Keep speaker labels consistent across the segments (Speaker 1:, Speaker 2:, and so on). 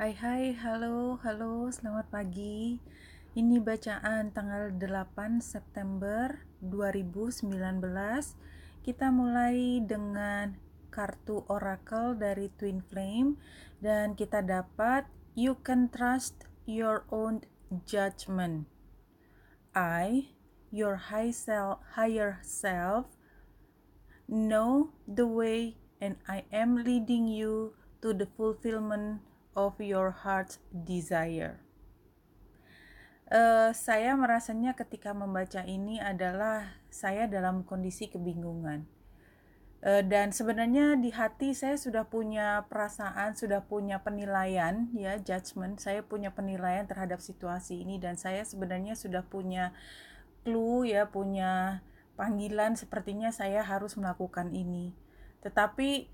Speaker 1: Hai hai, halo, halo, selamat pagi. Ini bacaan tanggal 8 September 2019. Kita mulai dengan kartu oracle dari Twin Flame dan kita dapat you can trust your own judgment. I, your high self, higher self, know the way and I am leading you to the fulfillment of your heart's desire. Uh, saya merasanya ketika membaca ini adalah saya dalam kondisi kebingungan. Uh, dan sebenarnya di hati saya sudah punya perasaan, sudah punya penilaian, ya judgment. Saya punya penilaian terhadap situasi ini dan saya sebenarnya sudah punya clue, ya punya panggilan. Sepertinya saya harus melakukan ini. Tetapi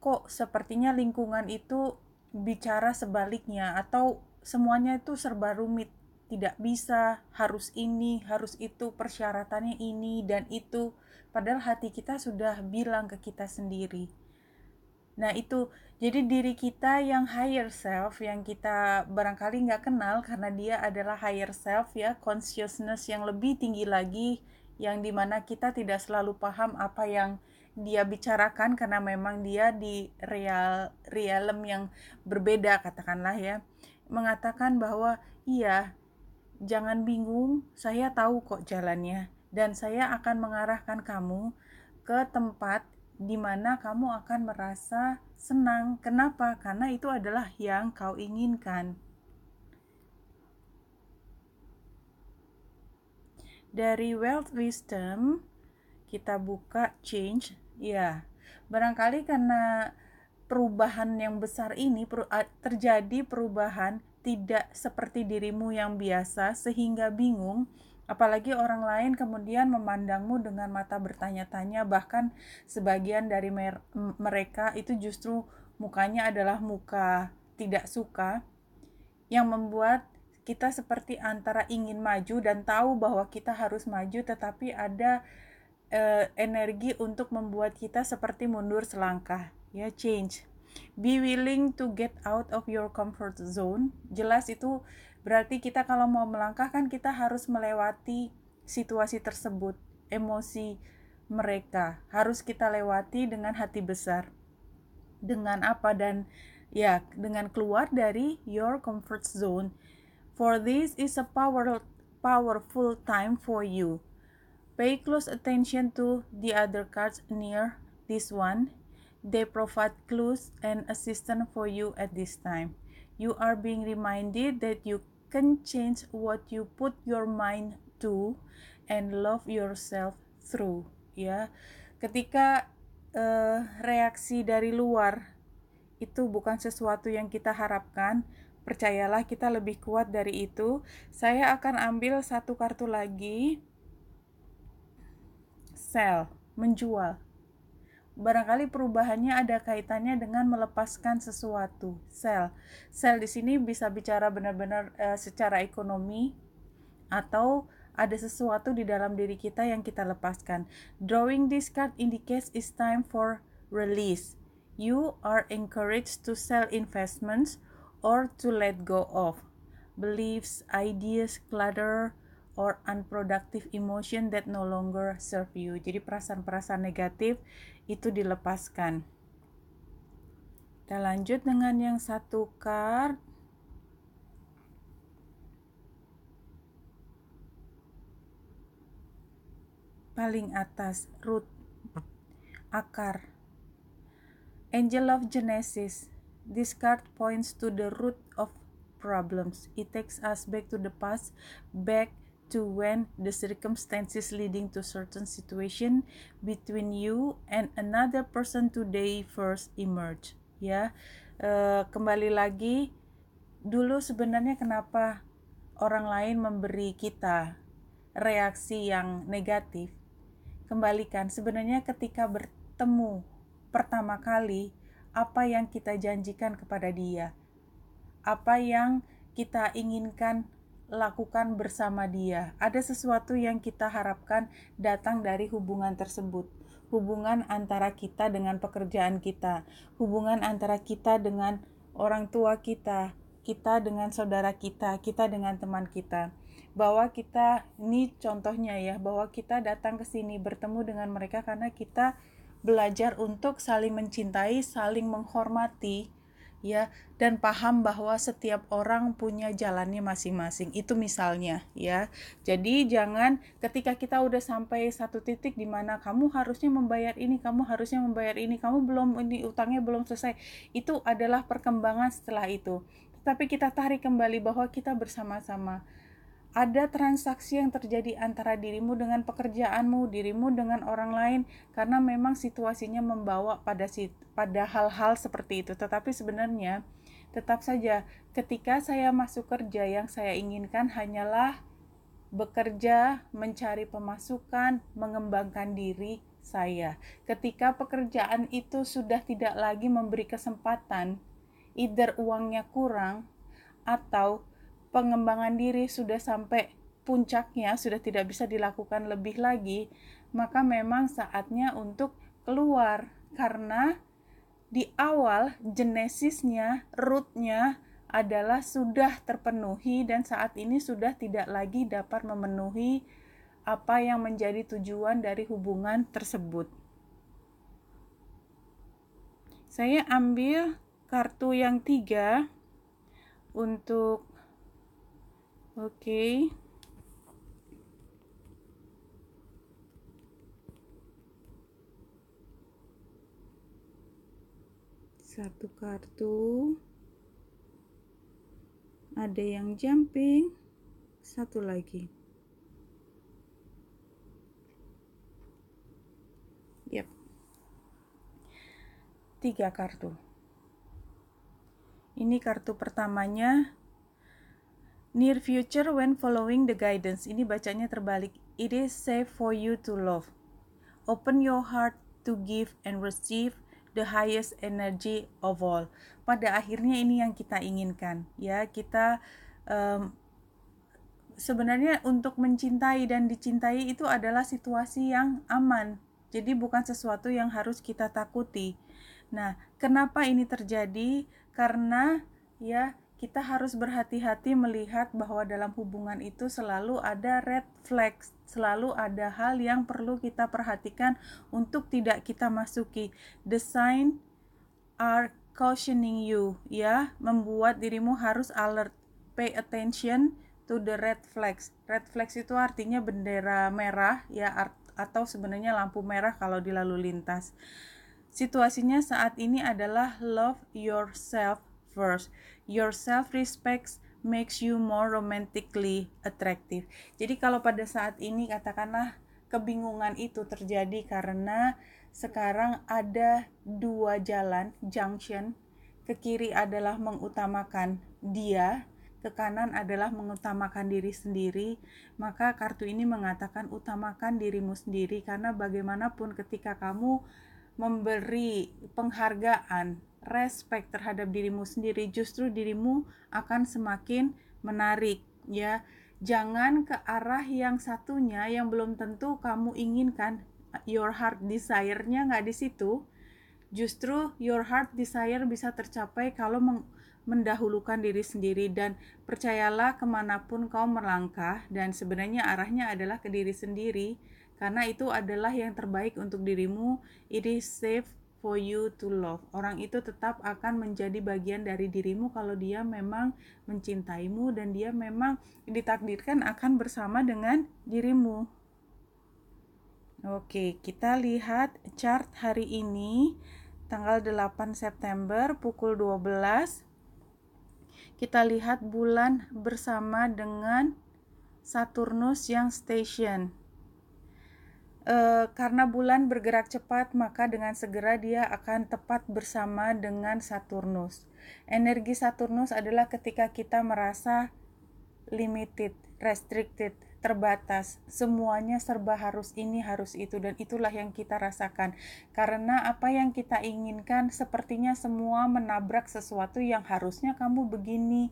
Speaker 1: kok sepertinya lingkungan itu bicara sebaliknya atau semuanya itu serba rumit. Tidak bisa harus ini harus itu persyaratannya ini dan itu. Padahal hati kita sudah bilang ke kita sendiri. Nah itu. Jadi diri kita yang higher self yang kita barangkali nggak kenal karena dia adalah higher self ya consciousness yang lebih tinggi lagi yang di mana kita tidak selalu paham apa yang dia bicarakan karena memang dia di real realem yang berbeda katakanlah ya mengatakan bahwa iya jangan bingung saya tahu kok jalannya dan saya akan mengarahkan kamu ke tempat di mana kamu akan merasa senang. Kenapa? Karena itu adalah yang kau inginkan. Dari Wealth Wisdom, kita buka change Ya, barangkali karena perubahan yang besar ini terjadi perubahan tidak seperti dirimu yang biasa sehingga bingung. Apalagi orang lain kemudian memandangmu dengan mata bertanya-tanya bahkan sebagian dari mereka itu justru mukanya adalah muka tidak suka yang membuat kita seperti antara ingin maju dan tahu bahwa kita harus maju tetapi ada uh, energi untuk membuat kita seperti mundur selangkah ya change. Be willing to get out of your comfort zone. Jelas itu berarti kita kalau mau melangkah kan kita harus melewati situasi tersebut emosi mereka. Harus kita lewati dengan hati besar. Dengan apa? Dan ya dengan keluar dari your comfort zone. For this is a power powerful time for you Pay close attention to the other cards near this one. They provide clues and assistance for you at this time. You are being reminded that you can change what you put your mind to and love yourself through. Ya, ketika uh, reaksi dari luar itu bukan sesuatu yang kita harapkan, percayalah kita lebih kuat dari itu. Saya akan ambil satu kartu lagi sell, menjual. Barangkali perubahannya ada kaitannya dengan melepaskan sesuatu. Sell. Sell di sini bisa bicara benar-benar uh, secara ekonomi atau ada sesuatu di dalam diri kita yang kita lepaskan. Drawing this card indicates it's time for release. You are encouraged to sell investments or to let go of beliefs, ideas, clutter, or unproductive emotion that no longer serve you. Jadi perasaan-perasaan negatif itu dilepaskan. Kita lanjut dengan yang satu card. Paling atas, root, akar. Angel of Genesis. This card points to the root of problems. It takes us back to the past, back to when the circumstances leading to certain situation between you and another person today first emerge ya. Uh, kembali lagi dulu sebenarnya kenapa orang lain memberi kita reaksi yang negatif? Kembalikan sebenarnya ketika bertemu pertama kali apa yang kita janjikan kepada dia? Apa yang kita inginkan lakukan bersama dia. Ada sesuatu yang kita harapkan datang dari hubungan tersebut. Hubungan antara kita dengan pekerjaan kita, hubungan antara kita dengan orang tua kita, kita dengan saudara kita, kita dengan teman kita. Bahwa kita ini contohnya ya, bahwa kita datang ke sini bertemu dengan mereka karena kita belajar untuk saling mencintai, saling menghormati, ya dan paham bahwa setiap orang punya jalannya masing-masing. Itu misalnya ya. Jadi jangan ketika kita udah sampai satu titik di mana kamu harusnya membayar ini kamu harusnya membayar ini kamu belum ini utangnya belum selesai itu adalah perkembangan setelah itu. Tapi kita tarik kembali bahwa kita bersama-sama ada transaksi yang terjadi antara dirimu dengan pekerjaanmu, dirimu dengan orang lain karena memang situasinya membawa pada pada hal-hal seperti itu. Tetapi sebenarnya tetap saja ketika saya masuk kerja yang saya inginkan hanyalah bekerja, mencari pemasukan, mengembangkan diri saya. Ketika pekerjaan itu sudah tidak lagi memberi kesempatan, either uangnya kurang atau pengembangan diri sudah sampai puncaknya, sudah tidak bisa dilakukan lebih lagi, maka memang saatnya untuk keluar karena di awal genesisnya, rootnya adalah sudah terpenuhi dan saat ini sudah tidak lagi dapat memenuhi apa yang menjadi tujuan dari hubungan tersebut. Saya ambil kartu yang tiga untuk Oke. Satu kartu. Ada yang jumping. Satu lagi. Yep. Tiga kartu. Ini kartu pertamanya Near future when following the guidance. Ini bacanya terbalik. It is safe for you to love. Open your heart to give and receive the highest energy of all. Pada akhirnya ini yang kita inginkan, ya kita um, sebenarnya untuk mencintai dan dicintai itu adalah situasi yang aman. Jadi bukan sesuatu yang harus kita takuti. Nah, kenapa ini terjadi? Karena ya kita harus berhati-hati melihat bahwa dalam hubungan itu selalu ada red flags, selalu ada hal yang perlu kita perhatikan untuk tidak kita masuki. The sign are cautioning you, ya, membuat dirimu harus alert, pay attention to the red flags. Red flags itu artinya bendera merah, ya, atau sebenarnya lampu merah kalau di lalu lintas. Situasinya saat ini adalah love yourself first. Your self-respect makes you more romantically attractive. Jadi kalau pada saat ini katakanlah kebingungan itu terjadi karena sekarang ada dua jalan junction ke kiri adalah mengutamakan dia ke kanan adalah mengutamakan diri sendiri, maka kartu ini mengatakan utamakan dirimu sendiri karena bagaimanapun ketika kamu memberi penghargaan respect terhadap dirimu sendiri, justru dirimu akan semakin menarik ya. Jangan ke arah yang satunya yang belum tentu kamu inginkan. Your heart desire-nya nggak di situ. Justru your heart desire bisa tercapai kalau mendahulukan diri sendiri dan percayalah ke mana pun kau melangkah dan sebenarnya arahnya adalah ke diri sendiri karena itu adalah yang terbaik untuk dirimu. It is safe for you to love. Orang itu tetap akan menjadi bagian dari dirimu kalau dia memang mencintaimu dan dia memang ditakdirkan akan bersama dengan dirimu. Oke, kita lihat chart hari ini tanggal 8 September pukul 12. Kita lihat bulan bersama dengan Saturnus yang station e, karena bulan bergerak cepat, maka dengan segera dia akan tepat bersama dengan Saturnus. Energi Saturnus adalah ketika kita merasa limited, restricted, terbatas, semuanya serba harus ini, harus itu, dan itulah yang kita rasakan. Karena apa yang kita inginkan sepertinya semua menabrak sesuatu yang harusnya kamu begini,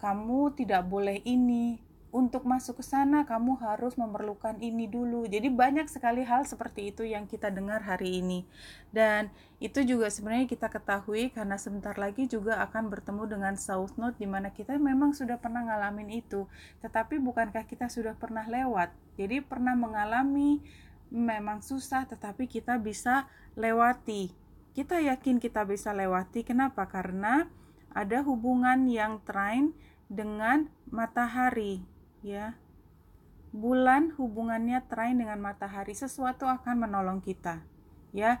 Speaker 1: kamu tidak boleh ini, untuk masuk ke sana kamu harus memerlukan ini dulu. Jadi banyak sekali hal seperti itu yang kita dengar hari ini. Dan itu juga sebenarnya kita ketahui karena sebentar lagi juga akan bertemu dengan South Note di mana kita memang sudah pernah ngalamin itu. Tetapi bukankah kita sudah pernah lewat? Jadi pernah mengalami memang susah tetapi kita bisa lewati. Kita yakin kita bisa lewati. Kenapa? Karena ada hubungan yang trine dengan matahari ya. Bulan hubungannya trine dengan matahari sesuatu akan menolong kita. Ya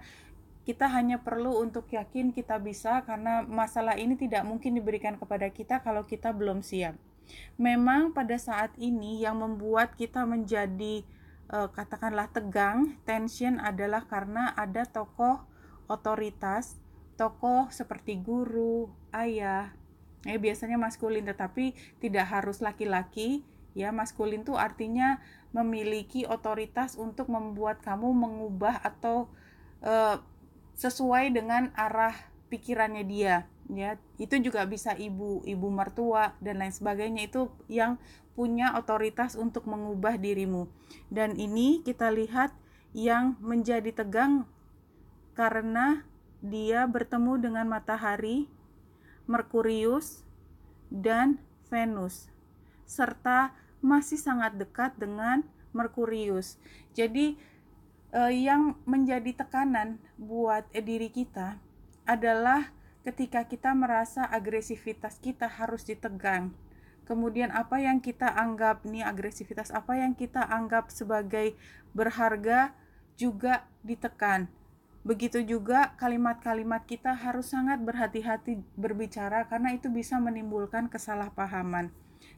Speaker 1: kita hanya perlu untuk yakin kita bisa karena masalah ini tidak mungkin diberikan kepada kita kalau kita belum siap. Memang pada saat ini yang membuat kita menjadi uh, katakanlah tegang tension adalah karena ada tokoh otoritas tokoh seperti guru ayah eh biasanya maskulin tetapi tidak harus laki-laki ya maskulin tuh artinya memiliki otoritas untuk membuat kamu mengubah atau uh, sesuai dengan arah pikirannya dia ya. Itu juga bisa ibu ibu mertua dan lain sebagainya. Itu yang punya otoritas untuk mengubah dirimu. Dan ini kita lihat yang menjadi tegang karena dia bertemu dengan matahari Merkurius dan Venus serta masih sangat dekat dengan Merkurius. Jadi eh, yang menjadi tekanan buat eh, diri kita adalah ketika kita merasa agresivitas kita harus ditegang. Kemudian apa yang kita anggap nih agresivitas apa yang kita anggap sebagai berharga juga ditekan. Begitu juga kalimat-kalimat kita harus sangat berhati-hati berbicara karena itu bisa menimbulkan kesalahpahaman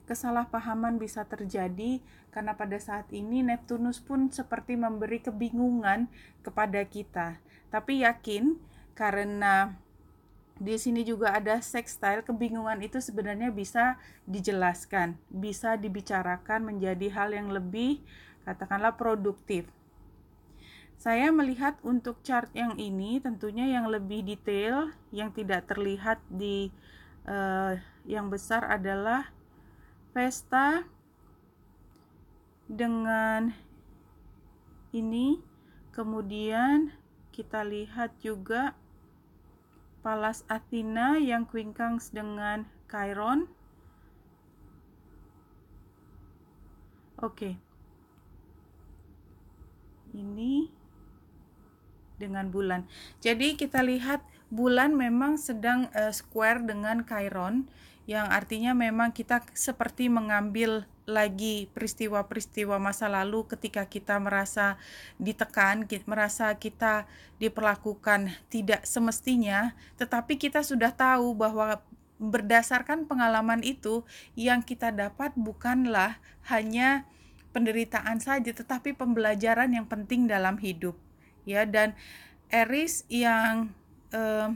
Speaker 1: kesalahpahaman bisa terjadi karena pada saat ini Neptunus pun seperti memberi kebingungan kepada kita. Tapi yakin karena di sini juga ada sextile, kebingungan itu sebenarnya bisa dijelaskan, bisa dibicarakan menjadi hal yang lebih katakanlah produktif. Saya melihat untuk chart yang ini tentunya yang lebih detail yang tidak terlihat di uh, yang besar adalah pesta dengan ini. Kemudian kita lihat juga Palas Athena yang quincunx dengan Chiron. Oke. Ini dengan bulan. Jadi kita lihat bulan memang sedang uh, square dengan Chiron yang artinya memang kita seperti mengambil lagi peristiwa-peristiwa masa lalu ketika kita merasa ditekan, merasa kita diperlakukan tidak semestinya, tetapi kita sudah tahu bahwa berdasarkan pengalaman itu yang kita dapat bukanlah hanya penderitaan saja tetapi pembelajaran yang penting dalam hidup. Ya, dan Eris yang eh,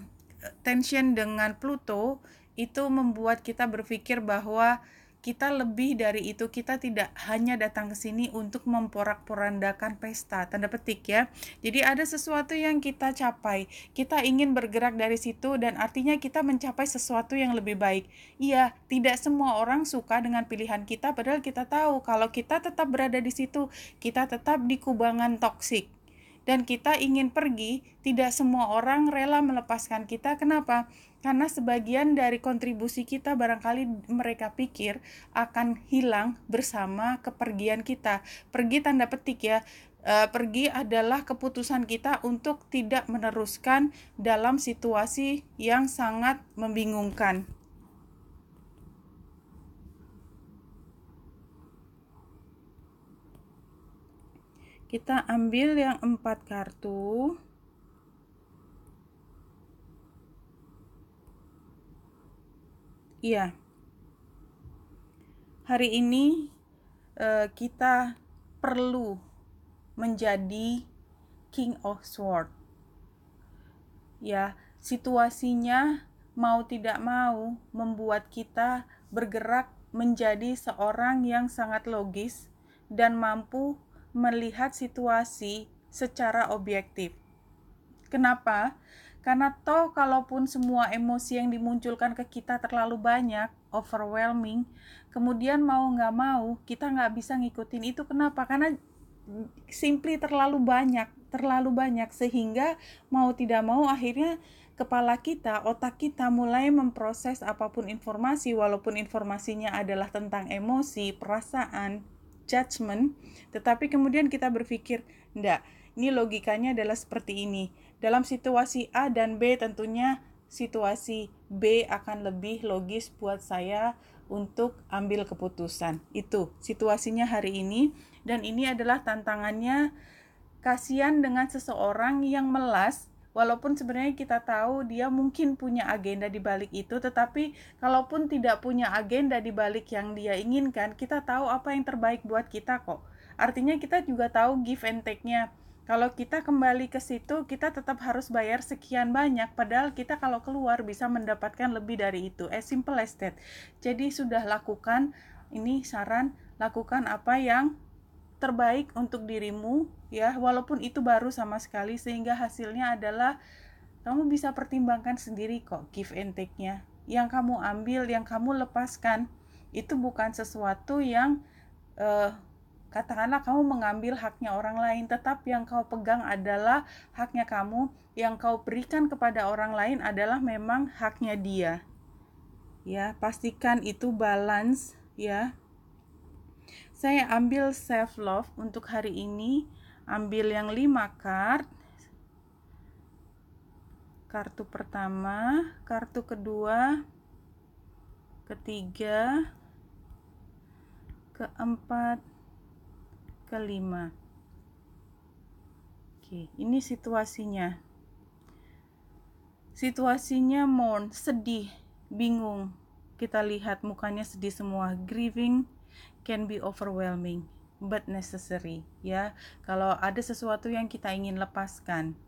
Speaker 1: tension dengan Pluto itu membuat kita berpikir bahwa kita lebih dari itu kita tidak hanya datang ke sini untuk memporak-porandakan pesta tanda petik ya. Jadi ada sesuatu yang kita capai kita ingin bergerak dari situ dan artinya kita mencapai sesuatu yang lebih baik. Iya tidak semua orang suka dengan pilihan kita padahal kita tahu kalau kita tetap berada di situ kita tetap di kubangan toksik dan kita ingin pergi, tidak semua orang rela melepaskan kita. Kenapa? Karena sebagian dari kontribusi kita barangkali mereka pikir akan hilang bersama kepergian kita. Pergi tanda petik ya. E, pergi adalah keputusan kita untuk tidak meneruskan dalam situasi yang sangat membingungkan. Kita ambil yang empat kartu. Iya. Hari ini uh, kita perlu menjadi King of Sword. Ya situasinya mau tidak mau membuat kita bergerak menjadi seorang yang sangat logis dan mampu melihat situasi secara objektif. Kenapa? karena toh kalaupun semua emosi yang dimunculkan ke kita terlalu banyak overwhelming kemudian mau nggak mau kita nggak bisa ngikutin itu kenapa karena simply terlalu banyak terlalu banyak sehingga mau tidak mau akhirnya kepala kita, otak kita mulai memproses apa pun informasi walaupun informasinya adalah tentang emosi, perasaan, judgment, tetapi kemudian kita berpikir, enggak, ini logikanya adalah seperti ini. Dalam situasi A dan B tentunya situasi B akan lebih logis buat saya untuk ambil keputusan. Itu situasinya hari ini dan ini adalah tantangannya kasihan dengan seseorang yang melas walaupun sebenarnya kita tahu dia mungkin punya agenda di balik itu tetapi kalaupun tidak punya agenda di balik yang dia inginkan kita tahu apa yang terbaik buat kita kok. Artinya kita juga tahu give and take-nya. Kalau kita kembali ke situ kita tetap harus bayar sekian banyak padahal kita kalau keluar bisa mendapatkan lebih dari itu. As simple as that. Jadi sudah lakukan ini saran lakukan apa yang terbaik untuk dirimu ya. Walaupun itu baru sama sekali sehingga hasilnya adalah kamu bisa pertimbangkan sendiri kok give and take-nya. Yang kamu ambil yang kamu lepaskan itu bukan sesuatu yang uh, katakanlah kamu mengambil haknya orang lain tetap yang kau pegang adalah haknya kamu. Yang kau berikan kepada orang lain adalah memang haknya dia. Ya pastikan itu balance ya saya ambil self love untuk hari ini. Ambil yang 5 card. Kartu pertama kartu kedua ketiga keempat kelima. Oke ini situasinya. Situasinya mourn sedih bingung. Kita lihat mukanya sedih semua. Grieving can be overwhelming but necessary ya. Kalau ada sesuatu yang kita ingin lepaskan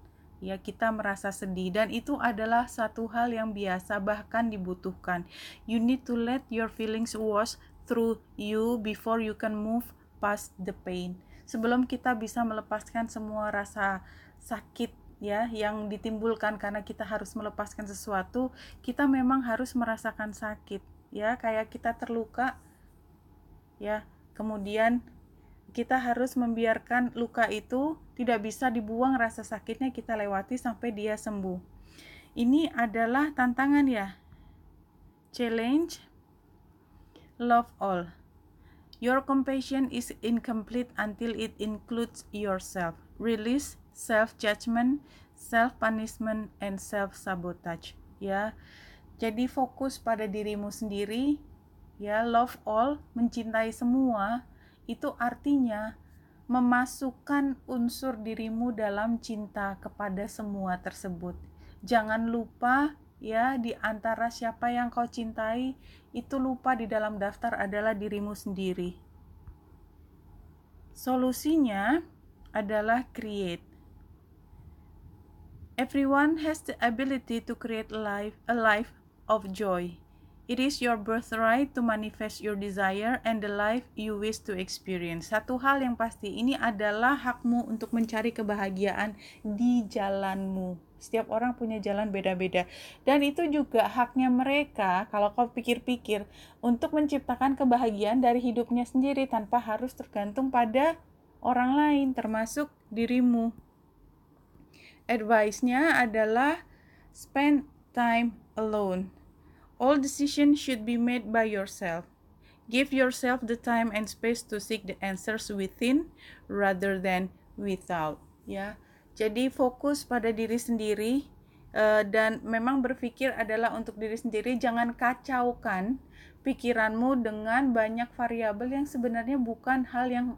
Speaker 1: ya kita merasa sedih. Dan itu adalah satu hal yang biasa bahkan dibutuhkan. You need to let your feelings wash through you before you can move past the pain. Sebelum kita bisa melepaskan semua rasa sakit ya yang ditimbulkan karena kita harus melepaskan sesuatu kita memang harus merasakan sakit ya. Kayak kita terluka ya kemudian kita harus membiarkan luka itu tidak bisa dibuang rasa sakitnya kita lewati sampai dia sembuh. Ini adalah tantangan ya. Challenge love all. Your compassion is incomplete until it includes yourself. Release self judgment self punishment and self sabotage ya jadi fokus pada dirimu sendiri ya love all mencintai semua itu artinya memasukkan unsur dirimu dalam cinta kepada semua tersebut. Jangan lupa ya di antara siapa yang kau cintai itu lupa di dalam daftar adalah dirimu sendiri. Solusinya adalah create. Everyone has the ability to create life a life of joy It is your birthright to manifest your desire and the life you wish to experience. Satu hal yang pasti, ini adalah hakmu untuk mencari kebahagiaan di jalanmu. Setiap orang punya jalan beda-beda. Dan itu juga haknya mereka, kalau kau pikir-pikir, untuk menciptakan kebahagiaan dari hidupnya sendiri tanpa harus tergantung pada orang lain, termasuk dirimu. Advice-nya adalah spend time alone All decisions should be made by yourself. Give yourself the time and space to seek the answers within rather than without. Ya, jadi fokus pada diri sendiri uh, dan memang berpikir adalah untuk diri sendiri. Jangan kacaukan pikiranmu dengan banyak variabel yang sebenarnya bukan hal yang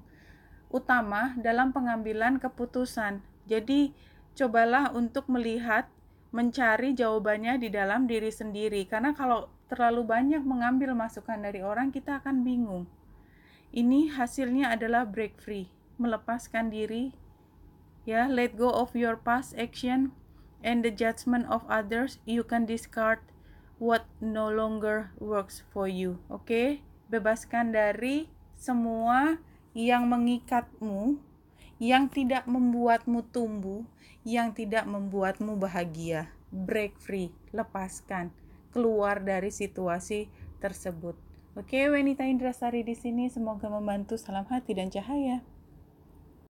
Speaker 1: utama dalam pengambilan keputusan. Jadi cobalah untuk melihat mencari jawabannya di dalam diri sendiri. Karena kalau terlalu banyak mengambil masukan dari orang kita akan bingung. Ini hasilnya adalah break free melepaskan diri ya let go of your past action and the judgment of others. You can discard what no longer works for you oke? Okay? bebaskan dari semua yang mengikatmu yang tidak membuatmu tumbuh yang tidak membuatmu bahagia. break free, lepaskan, keluar dari situasi tersebut. Oke, Wenita Indrasari di sini semoga membantu salam hati dan cahaya.